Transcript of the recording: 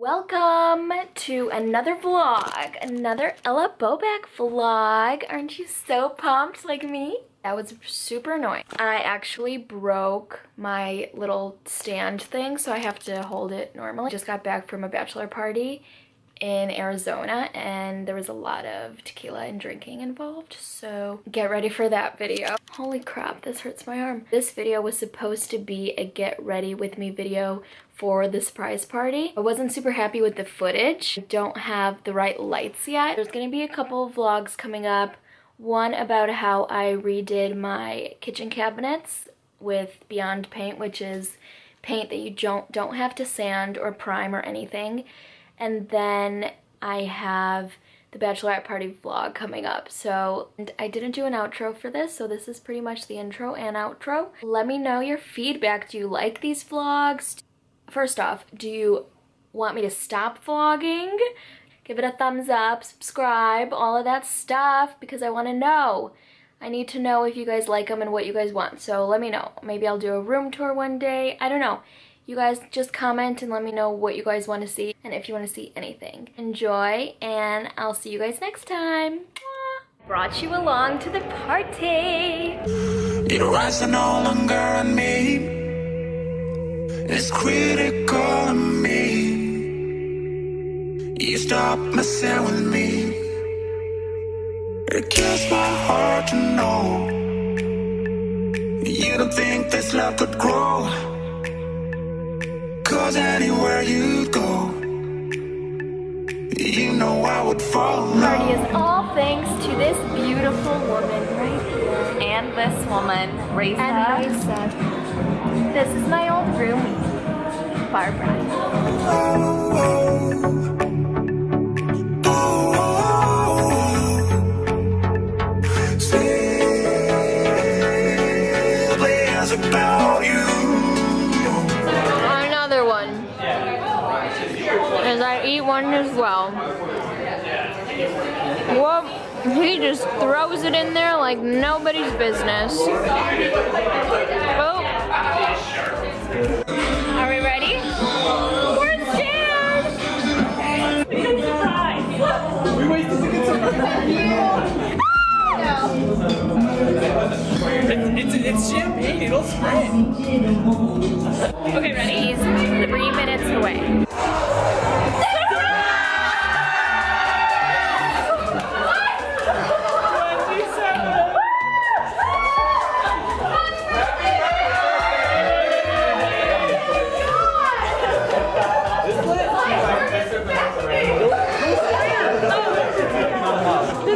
Welcome to another vlog, another Ella Bobak vlog. Aren't you so pumped like me? That was super annoying. I actually broke my little stand thing, so I have to hold it normally. Just got back from a bachelor party in Arizona and there was a lot of tequila and drinking involved so get ready for that video. Holy crap this hurts my arm. This video was supposed to be a get ready with me video for the surprise party. I wasn't super happy with the footage. I don't have the right lights yet. There's gonna be a couple of vlogs coming up. One about how I redid my kitchen cabinets with Beyond Paint which is paint that you don't don't have to sand or prime or anything and then I have the bachelorette party vlog coming up. So I didn't do an outro for this, so this is pretty much the intro and outro. Let me know your feedback. Do you like these vlogs? First off, do you want me to stop vlogging? Give it a thumbs up, subscribe, all of that stuff, because I want to know. I need to know if you guys like them and what you guys want, so let me know. Maybe I'll do a room tour one day. I don't know. You guys just comment and let me know what you guys want to see and if you want to see anything. Enjoy and I'll see you guys next time. Brought you along to the party. It wasn't no longer on me. It's critical of me. You stop messing with me. It kills my heart to know. You don't think this love could grow. Cause anywhere you go. You know I would follow Party is all thanks to this beautiful woman right here. And this woman, Raisa And Raisa This is my old roomie, Barbara. Oh, oh, oh, about you as I eat one as well. Whoop, he just throws it in there like nobody's business. Oh. Are we ready? Where's Jan? We waited to get some. It's, it's, it's champagne, it'll spray. Okay, ready? He's three minutes away.